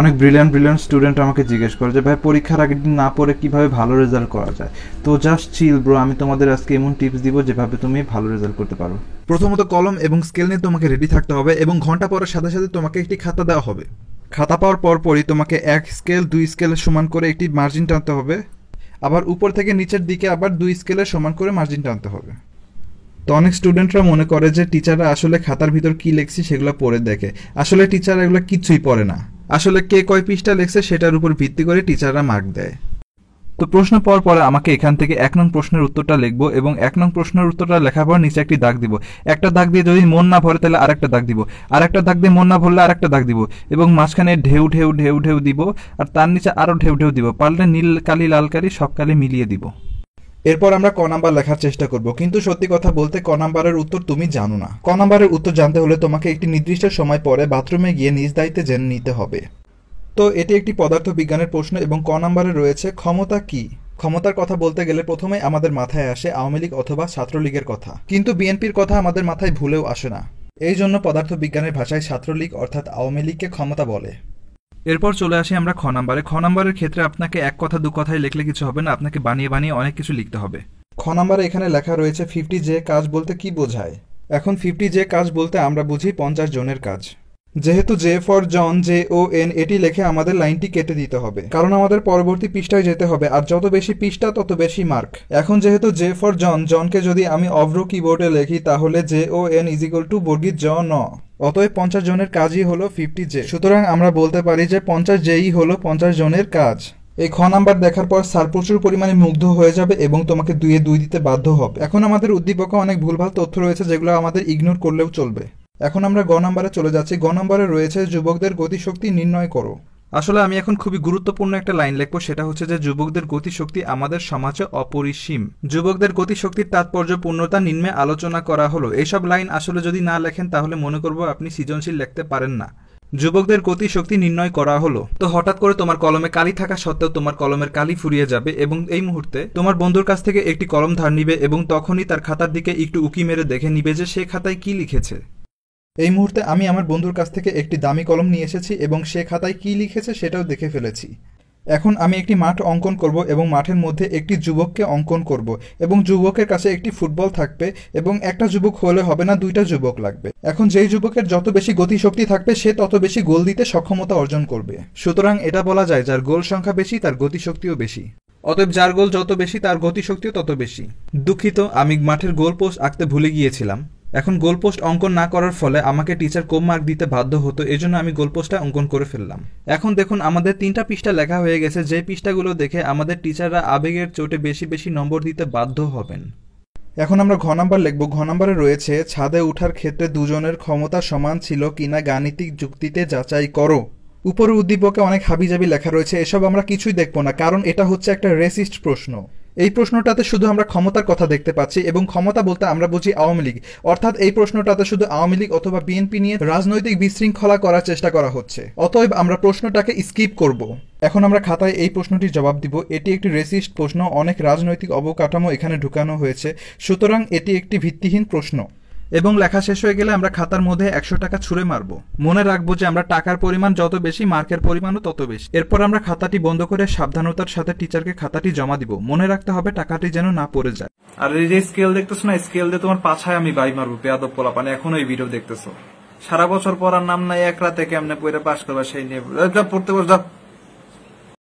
অনেক brilliant brilliant student আমাকে জিজ্ঞেস করে যে, ভাই, পরীক্ষার আগের দিন না পড়ে কীভাবে ভালো রেজাল্ট করা যায়? তো জাস্ট চিল ব্রো আমি তোমাদের আজকে এমন টিপস দিব যেভাবে তুমি ভালো রেজাল্ট করতে পারো। প্রথমত কলম এবং স্কেল নিয়ে তোমাকে রেডি থাকতে হবে এবং ঘণ্টা পরের সাথে সাথে তোমাকে একটি খাতা দেওয়া হবে। খাতা পাওয়ার পর পরই তোমাকে এক স্কেল দুই স্কেলের সমান করে একটি মার্জিন টানতে হবে। আবার উপর থেকে নিচের দিকে আবার দুই স্কেলের সমান করে মার্জিন টানতে হবে। তো অনেক স্টুডেন্টরা মনে করে যে, টিচাররা আসলে খাতার ভিতর কি লেখছি সেগুলো পড়ে দেখে। আসলে টিচার এগুলো কিছুই পড়ে না। আসলে কে কয় পৃষ্ঠা লেখছে সেটার উপর ভিত্তি করে টিচাররা মার্ক দেয়। তো প্রশ্ন পাওয়ার পরে আমাকে এখান থেকে এক নং প্রশ্নের উত্তরটা লিখব এবং এক নং প্রশ্নের উত্তরটা লেখার পর নিচে একটি দাগ দিব। একটা দাগ দিয়ে যদি মন না ভরে তাহলে আরেকটা দাগ দিব। আরেকটা দাগ দিয়ে মন না ভরলে আরেকটা দাগ দিব এবং মাঝখানে ঢেউ ঢেউ ঢেউ ঢেউ দিব আর তার নিচে আরও ঢেউ ঢেউ দিব। পারলে নীল, কালি, লাল, কালি সব কালি মিলিয়ে দিব। এরপর আমরা ক নাম্বার লেখার চেষ্টা করব। কিন্তু সত্যি কথা বলতে ক নাম্বারের উত্তর তুমি জানো না। ক নাম্বারের উত্তর জানতে হলে তোমাকে একটি নির্দিষ্ট সময় পরে বাথরুমে গিয়ে নিজ দায়িত্বে জেনে নিতে হবে। তো এটি একটি পদার্থ বিজ্ঞানের প্রশ্ন এবং ক নাম্বারে রয়েছে ক্ষমতা কি? ক্ষমতার কথা বলতে গেলে প্রথমে আমাদের মাথায় আসে আওয়ামী লীগ অথবা ছাত্রলীগের কথা। কিন্তু বিএনপির কথা আমাদের মাথায় ভুলেও আসে না। এই জন্য পদার্থ বিজ্ঞানের ভাষায় ছাত্রলীগ অর্থাৎ আওয়ামী লীগকে ক্ষমতা বলে। এরপর চলে আসি আমরা খ নাম্বারে। খ নাম্বারের ক্ষেত্রে আপনাকে এক কথা, দু কথায় লিখলে কিছু হবে না। আপনাকে বানিয়ে বানিয়ে অনেক কিছু লিখতে হবে। খ নাম্বারে এখানে লেখা রয়েছে ফিফটি জে কাজ বলতে কি বোঝায়? এখন ফিফটি জে কাজ বলতে আমরা বুঝি পঞ্চাশ জনের কাজ। যেহেতু J for John J O N এটি লেখে আমাদের লাইনটি কেটে দিতে হবে। কারণ আমাদের পরবর্তী পৃষ্ঠায় যেতে হবে, আর যত বেশি পৃষ্ঠা, তত বেশি মার্ক এখন যেহেতু জে ফর জন জনকে যদি আমি অভ্র কিবোর্ডে লিখি, তাহলে J O N is to বর্গিত জ ন। অতএব পঞ্চাশ জনের কাজই হলো ফিফটি জে সুতরাং আমরা বলতে পারি যে পঞ্চাশ জেই হলো পঞ্চাশ জনের কাজ। এই খ নাম্বার দেখার পর স্যার প্রচুর পরিমাণে মুগ্ধ হয়ে যাবে এবং তোমাকে দুইয়ে দুই দিতে বাধ্য হবে। এখন আমাদের উদ্দীপকে অনেক ভুলভাল তথ্য রয়েছে যেগুলো আমাদের ইগনোর করলেও চলবে। এখন আমরা গ নাম্বারে চলে যাচ্ছি। গ নাম্বারে রয়েছে, যুবকদের গতিশক্তি নির্ণয় করো। আসলে আমি এখন খুবই গুরুত্বপূর্ণ একটা লাইন লিখব, সেটা হচ্ছে যে যুবকদের গতিশক্তি আমাদের সমাজে অপরিসীম। যুবকদের গতিশক্তির তাৎপর্যপূর্ণতা নিম্নে আলোচনা করা হলো। এইসব লাইন আসলে যদি না লেখেন, তাহলে মনে করব আপনি সৃজনশীল লিখতে পারেন না। যুবকদের গতিশক্তি নির্ণয় করা হলো। তো হঠাৎ করে তোমার কলমে কালি থাকা সত্ত্বেও তোমার কলমের কালি ফুরিয়ে যাবে এবং এই মুহূর্তে তোমার বন্ধুর কাছ থেকে একটি কলম ধার নিবে এবং তখনই তার খাতার দিকে একটু উকি মেরে দেখে নিবে যে সে খাতায় কি লিখেছে। এই মুহূর্তে আমি আমার বন্ধুর কাছ থেকে একটি দামি কলম নিয়ে এসেছি এবং সে খাতায় কি লিখেছে সেটাও দেখে ফেলেছি। এখন আমি একটি মাঠ অঙ্কন করব এবং মাঠের মধ্যে একটি যুবককে অঙ্কন করব এবং যুবকের কাছে একটি ফুটবল থাকবে এবং একটা যুবক হলে হবে না, দুইটা যুবক লাগবে। এখন যেই যুবকের যত বেশি গতিশক্তি থাকবে, সে তত বেশি গোল দিতে সক্ষমতা অর্জন করবে। সুতরাং এটা বলা যায়, যার গোল সংখ্যা বেশি, তার গতিশক্তিও বেশি। অতএব যার গোল যত বেশি, তার গতিশক্তিও তত বেশি। দুঃখিত, আমি মাঠের গোল পোস্ট আঁকতে ভুলে গিয়েছিলাম। এখন গোলপোস্ট অঙ্কন না করার ফলে আমাকে টিচার কম মার্ক দিতে বাধ্য হতো, এজন্য আমি গোলপোস্টটা অঙ্কন করে ফেললাম। এখন দেখুন, আমাদের তিনটা পৃষ্ঠা লেখা হয়ে গেছে, যে পৃষ্ঠাগুলো দেখে আমাদের টিচাররা আবেগের চোটে বেশি বেশি নম্বর দিতে বাধ্য হবেন। এখন আমরা ঘ নাম্বার লিখব। ঘ নাম্বারে রয়েছে, ছাদে ওঠার ক্ষেত্রে দুজনের ক্ষমতা সমান ছিল কিনা গাণিতিক যুক্তিতে যাচাই করো। উপরের উদ্দীপকে অনেক হাবিজাবি লেখা রয়েছে, এসব আমরা কিছুই দেখব না, কারণ এটা হচ্ছে একটা রেসিস্ট প্রশ্ন। এই প্রশ্নটাতে শুধু আমরা ক্ষমতার কথা দেখতে পাচ্ছি এবং ক্ষমতা বলতে আমরা বুঝি আওয়ামী লীগ। অর্থাৎ এই প্রশ্নটাতে শুধু আওয়ামী লীগ অথবা বিএনপি নিয়ে রাজনৈতিক বিশৃঙ্খলা করার চেষ্টা করা হচ্ছে। অতএব আমরা প্রশ্নটাকে স্কিপ করব। এখন আমরা খাতায় এই প্রশ্নটির জবাব দিব। এটি একটি রেসিস্ট প্রশ্ন, অনেক রাজনৈতিক অবকাঠামো এখানে ঢুকানো হয়েছে। সুতরাং এটি একটি ভিত্তিহীন প্রশ্ন। এবং লেখা শেষ হয়ে গেলে আমরা খাতার মধ্যে একশো টাকা ছুঁড়ে মারব। মনে রাখব যে আমরা টাকার পরিমাণ যত বেশি, মার্কের পরিমাণও তত বেশি। এরপর আমরা খাতাটি বন্ধ করে সাবধানতার সাথে টিচারকে খাতাটি জমা দিব। মনে রাখতে হবে টাকাটি যেন না পড়ে যায়। আর, এই যে স্কেল দেখতেছো না? স্কেল দিয়ে তোমার পাছায় আমি বাই মারবো পেয়াদব পোলা পানে এখন এই ভিডিও দেখতেছো। সারা বছর পড়ার নাম নাই, এক রাতে কেমনে পড়ে পাশ করবা সেই নিয়ে। পড়তে বস